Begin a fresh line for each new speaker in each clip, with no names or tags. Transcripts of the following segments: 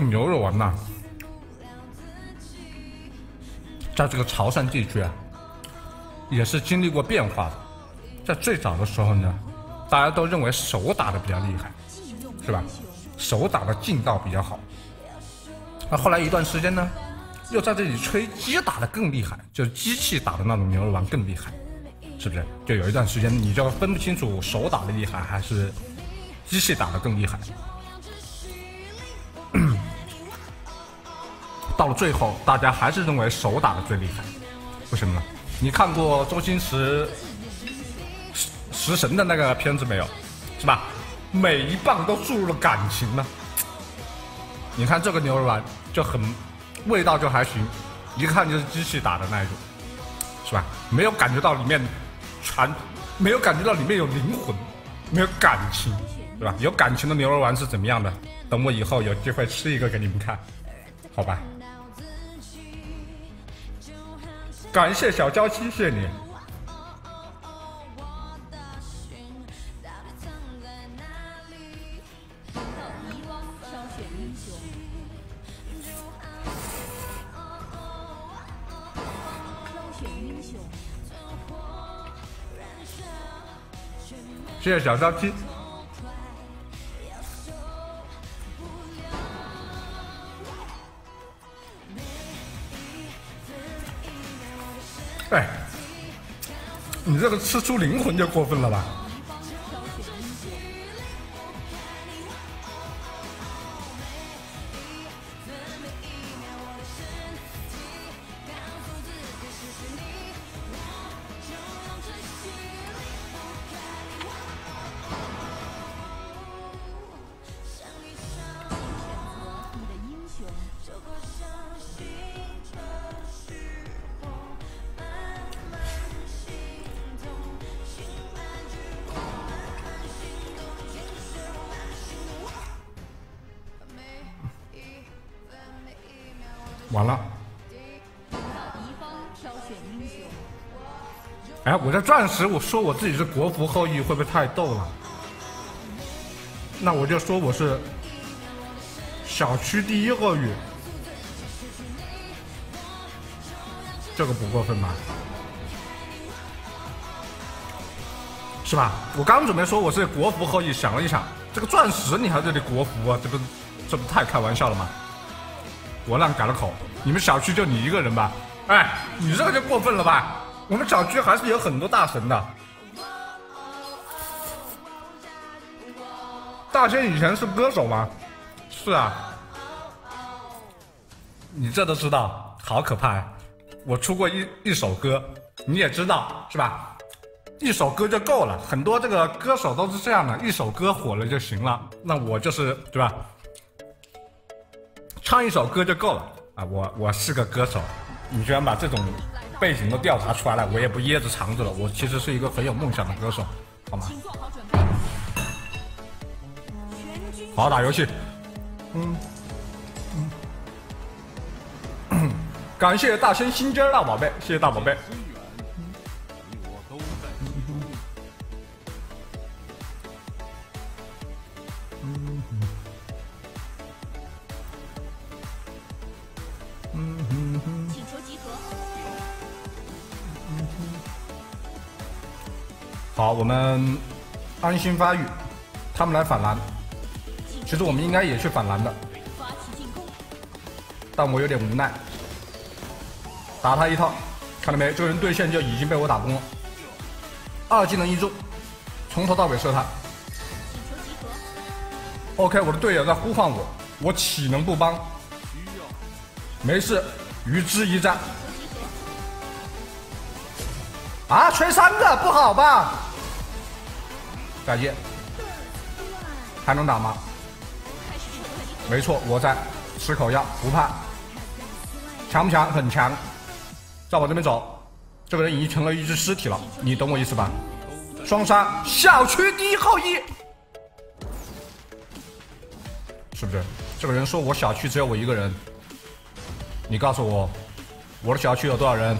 牛肉丸呐，在这个潮汕地区啊，也是经历过变化的。在最早的时候呢，大家都认为手打的比较厉害，是吧？手打的劲道比较好。那后来一段时间呢，又在这里吹机打的更厉害，就是机器打的那种牛肉丸更厉害，是不是？就有一段时间你就分不清楚手打的厉害还是机器打的更厉害。到最后，大家还是认为手打的最厉害，为什么呢？你看过周星驰食食神的那个片子没有？是吧？每一棒都注入了感情呢。你看这个牛肉丸就很味道就还行，一看就是机器打的那一种，是吧？没有感觉到里面传，没有感觉到里面有灵魂，没有感情，对吧？有感情的牛肉丸是怎么样的？等我以后有机会吃一个给你们看，好吧？感谢小娇妻，谢谢你。谢谢小娇妻。这个吃出灵魂就过分了吧？完了。哎，我这钻石，我说我自己是国服后裔，会不会太逗了？那我就说我是小区第一鳄鱼，这个不过分吧？是吧？我刚准备说我是国服后裔，想了一想，这个钻石你还这里国服啊？这不，这不太开玩笑了吗？我让改了口，你们小区就你一个人吧？哎，你这个就过分了吧？我们小区还是有很多大神的。大仙以前是歌手吗？是啊。你这都知道，好可怕呀！我出过一一首歌，你也知道是吧？一首歌就够了，很多这个歌手都是这样的，一首歌火了就行了。那我就是对吧？唱一首歌就够了啊！我我是个歌手，你居然把这种背景都调查出来了，我也不掖着藏着了。我其实是一个很有梦想的歌手，好吗？好好打游戏。嗯嗯。感谢大仙心尖大宝贝，谢谢大宝贝。我们安心发育，他们来反蓝，其实我们应该也去反蓝的，但我有点无奈，打他一套，看到没？这个人对线就已经被我打崩了，二技能一中，从头到尾射他。OK，我的队友在呼唤我，我岂能不帮？没事，与之一战。啊，吹三个不好吧？再见，还能打吗？没错，我在吃口药，不怕。强不强？很强。再往这边走，这个人已经成了一具尸体了，你懂我意思吧？双杀，小区第一后裔，是不是？这个人说我小区只有我一个人，你告诉我，我的小区有多少人？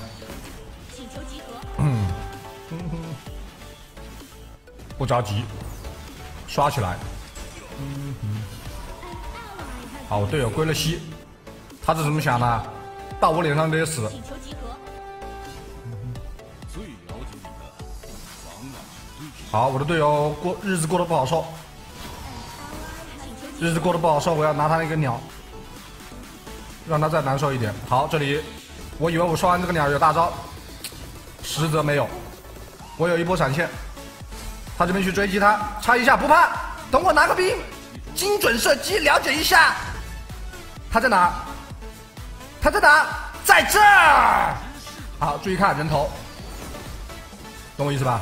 着急，刷起来。好，我队友归了西，他是怎么想的？到我脸上得死。好，我的队友过日子过得不好受，日子过得不好受，我要拿他那个鸟，让他再难受一点。好，这里我以为我刷完这个鸟有大招，实则没有。我有一波闪现，他这边去追击他，插一下不怕，等我拿个兵，精准射击，了解一下。他在哪？他在哪？在这儿。好，注意看人头，懂我意思吧？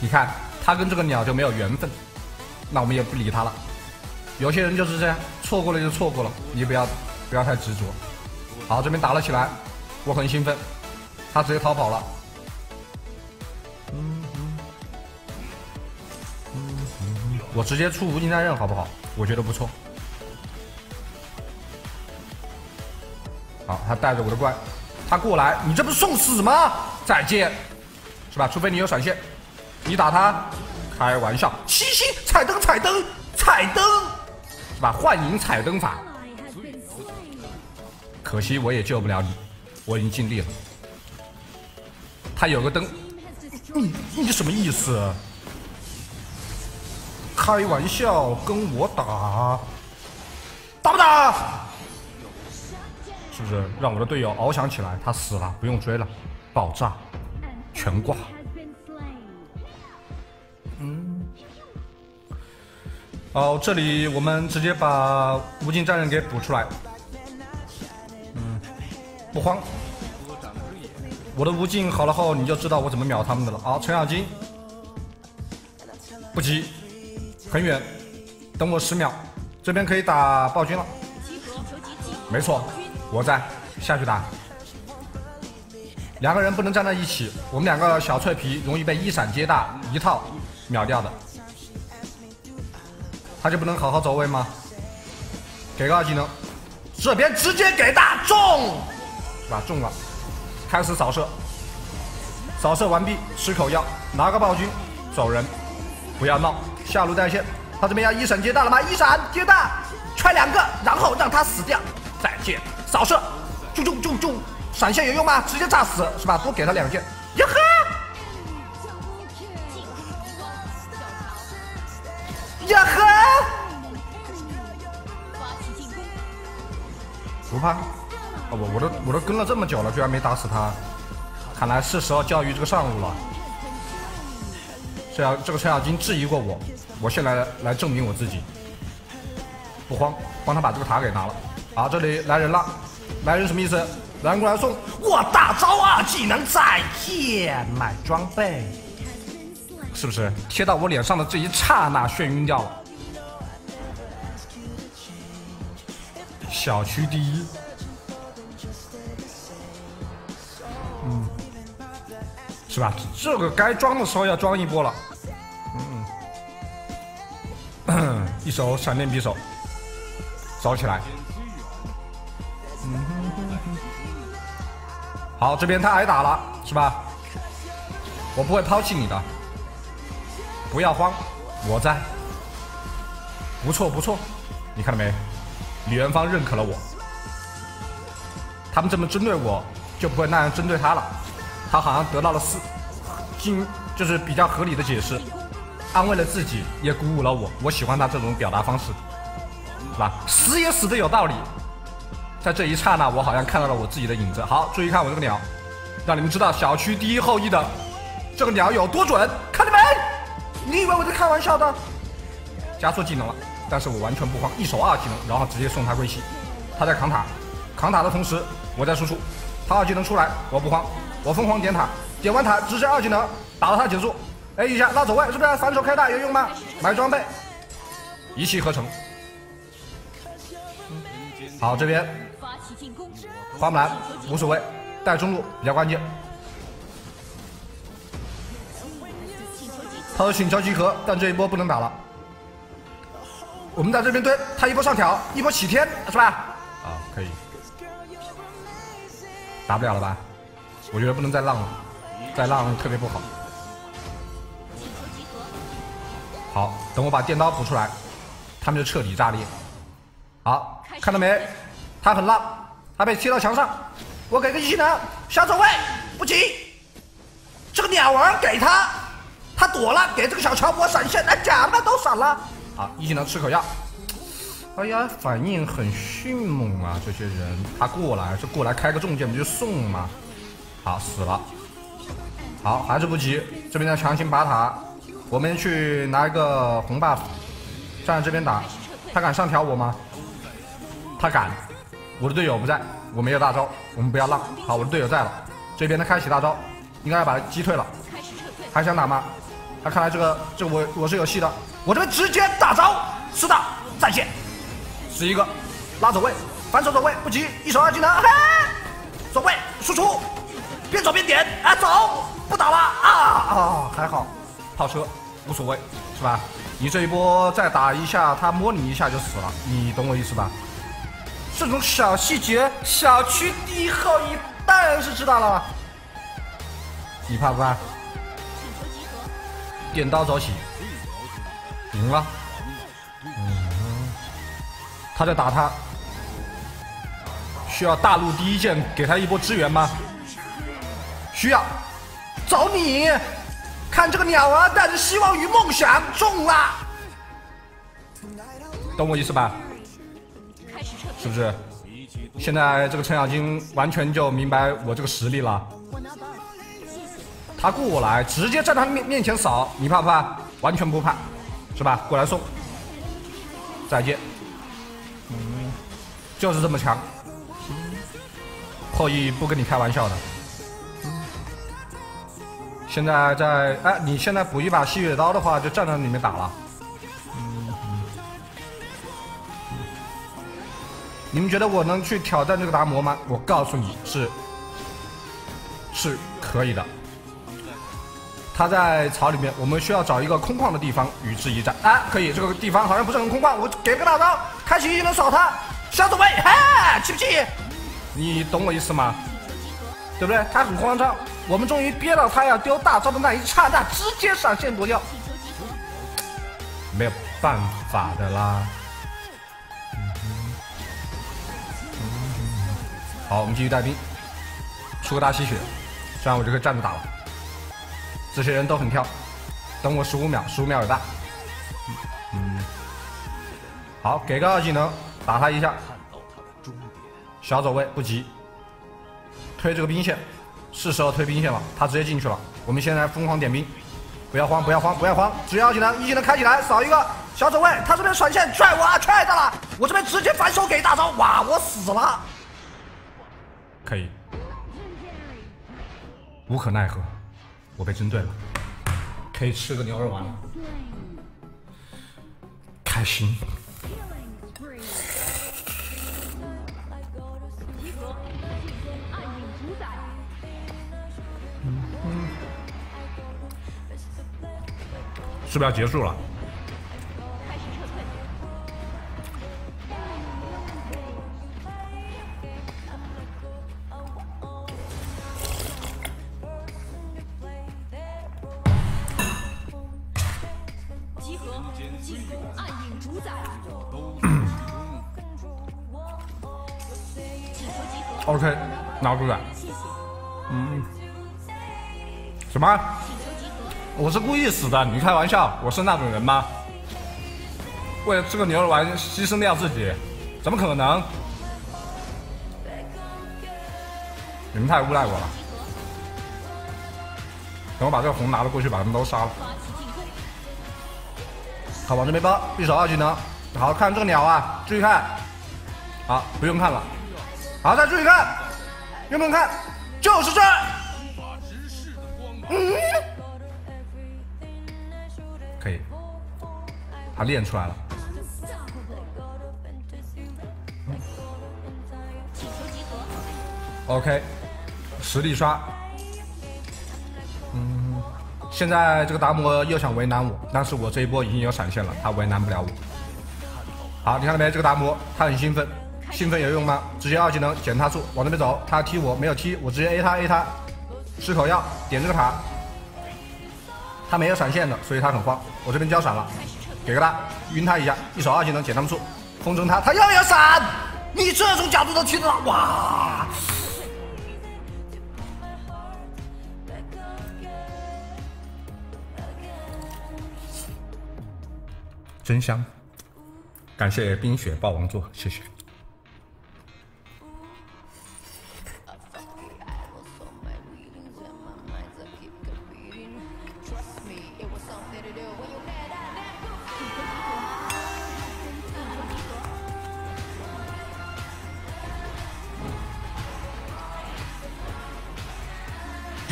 你看，他跟这个鸟就没有缘分，那我们也不理他了。有些人就是这样，错过了就错过了，你不要不要太执着。好，这边打了起来，我很兴奋，他直接逃跑了。我直接出无尽战刃好不好？我觉得不错。好，他带着我的怪，他过来，你这不是送死吗？再见，是吧？除非你有闪现。你打他，开玩笑！七星彩灯，彩灯，彩灯，是吧？幻影彩灯法。可惜我也救不了你，我已经尽力了。他有个灯，你你什么意思？开玩笑，跟我打，打不打？是不是让我的队友翱翔起来？他死了，不用追了，爆炸，全挂。哦，这里我们直接把无尽战刃给补出来。嗯，不慌。我的无尽好了后，你就知道我怎么秒他们的了。好，程咬金，不急，很远，等我十秒，这边可以打暴君了。没错，我在，下去打。两个人不能站在一起，我们两个小脆皮容易被一闪接大一套秒掉的。他就不能好好走位吗？给个二技能，这边直接给大中，是吧？中了，开始扫射，扫射完毕，吃口药，拿个暴君，走人，不要闹，下路带线。他这边要一闪接大了吗？一闪接大，踹两个，然后让他死掉。再见，扫射，就就就就，闪现有用吗？直接炸死，是吧？多给他两件，呀呵。呀呵！不怕，我，我都我都跟了这么久了，居然没打死他，看来是时候教育这个上路了。这要这个程咬金质疑过我，我现在来证明我自己。不慌，帮他把这个塔给拿了。好，这里来人了，来人什么意思？来人过来送我大招二技能再见，买装备。是不是贴到我脸上的这一刹那眩晕掉了？小区第一，嗯，是吧？这个该装的时候要装一波了，一手闪电匕首，扫起来，好，这边他挨打了，是吧？我不会抛弃你的。不要慌，我在。不错不错，你看到没？李元芳认可了我。他们这么针对我，就不会那样针对他了。他好像得到了四，经就是比较合理的解释，安慰了自己，也鼓舞了我。我喜欢他这种表达方式，是吧？死也死的有道理。在这一刹那，我好像看到了我自己的影子。好，注意看我这个鸟，让你们知道小区第一后羿的这个鸟有多准。看见没？你以为我在开玩笑的？加速技能了，但是我完全不慌，一手二技能，然后直接送他归西。他在扛塔，扛塔的同时我在输出。他二技能出来，我不慌，我疯狂点塔，点完塔直接二技能打到他减速，A 一下拉走位，是不是反手开大有用吗？买装备，一气呵成。好，这边花木兰无所谓，带中路比较关键。他的请求集合，但这一波不能打了。我们在这边蹲，他一波上挑，一波起天，是吧？啊，可以。打不了了吧？我觉得不能再浪了，再浪特别不好。好，等我把电刀补出来。他们就彻底炸裂。好，看到没？他很浪，他被贴到墙上。我给个一技能，小走位，不急。这个鸟儿给他，他躲了，给这个小乔波闪现，哎，假的都闪了。好，一技能吃口药。哎呀，反应很迅猛啊！这些人，他过来就过来开个重剑不就送吗？好，死了。好，还是不急，这边要强行拔塔，我们去拿一个红 buff，站在这边打。他敢上挑我吗？他敢。我的队友不在，我没有大招，我们不要浪。好，我的队友在了，这边他开启大招，应该要把他击退了。还想打吗？他看来这个这个我我是有戏的，我这边直接大招，是的，在线。是一个拉走位，反手走位不急，一手二技能，嘿，走位输出，边走边点，啊走，不打了啊啊还好，炮车无所谓是吧？你这一波再打一下，他摸你一下就死了，你懂我意思吧？这种小细节，小区第一号一当然是知道了，你怕不怕？请求集合点刀走起，赢了。嗯他在打他，需要大陆第一剑给他一波支援吗？需要，走你！看这个鸟儿带着希望与梦想中了，懂我意思吧？是不是？现在这个程咬金完全就明白我这个实力了。他过来直接在他面面前扫，你怕不怕？完全不怕，是吧？过来送，再见。就是这么强，后羿不跟你开玩笑的。现在在哎，你现在补一把吸血刀的话，就站在里面打了。你们觉得我能去挑战这个达摩吗？我告诉你是，是可以的。他在草里面，我们需要找一个空旷的地方与之一战。哎，可以，这个地方好像不是很空旷，我给个大招，开启一技能扫他。小走位，嘿，气不气？你懂我意思吗？对不对？他很慌张，我们终于憋到他要丢大招的那一刹那，直接闪现躲掉，没有办法的啦。好，我们继续带兵，出个大吸血，这样我就可以站着打了。这些人都很跳，等我十五秒，十五秒有大。嗯，好，给个二技能。打他一下，小走位不急，推这个兵线，是时候推兵线了。他直接进去了，我们现在疯狂点兵，不要慌，不要慌，不要慌，只要技能一技能开起来，扫一个小走位，他这边闪现踹我，踹到了，我这边直接反手给大招，哇，我死了，可以，无可奈何，我被针对了，可以吃个牛肉丸了，开心。是不是要结束了？集合，集合，暗影主宰。OK，拿出来。嗯。什么？我是故意死的，你开玩笑？我是那种人吗？为了吃个牛肉丸牺牲掉自己，怎么可能？你们太诬赖我了！等我把这个红拿了过去，把他们都杀了。好，往这边包，一手二技能。好看这个鸟啊，注意看。好，不用看了。好，再注意看，用不用看？就是这。嗯。可以，他练出来了。OK，实力刷。嗯，现在这个达摩又想为难我，但是我这一波已经有闪现了，他为难不了我。好，你看到没？这个达摩他很兴奋，兴奋有用吗？直接二技能减他速，往那边走。他踢我没有踢，我直接 A 他 A 他，吃口药，点这个塔。他没有闪现的，所以他很慌。我这边交闪了，给个他晕他一下，一手二技能减他们速，风筝他，他又要闪，你这种角度都听得到，哇！真香！感谢冰雪霸王座，谢谢。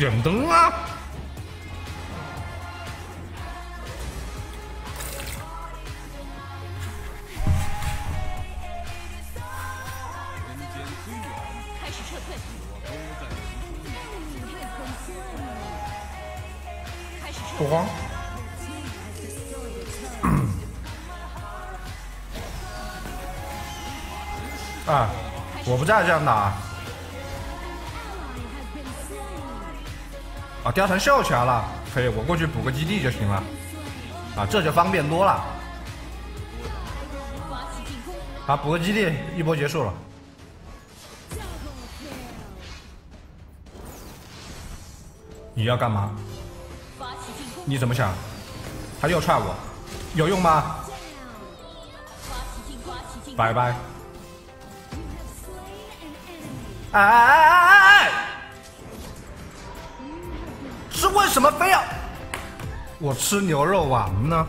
点灯啊！不慌。啊，我不在这样打。啊，貂蝉秀起来了，可以，我过去补个基地就行了。啊，这就方便多了。啊，补个基地，一波结束了。你要干嘛？你怎么想？他又踹我，有用吗？拜拜。哎哎哎哎什么非要我吃牛肉丸呢？